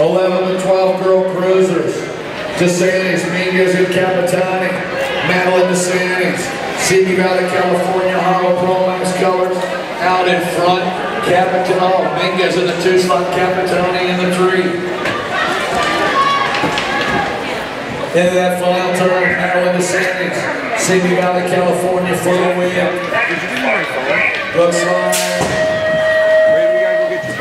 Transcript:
11 to 12 girl cruisers. DeSantis, Mingus and Capitani. Madeline DeSantis. Simi Valley, California, Harlow Pro Colors. Out in front, Capitani, oh, Mingus in the two slot, Capitani in the three. Into that final turn, Madeline DeSantis. Simi Valley, California for the win. Looks like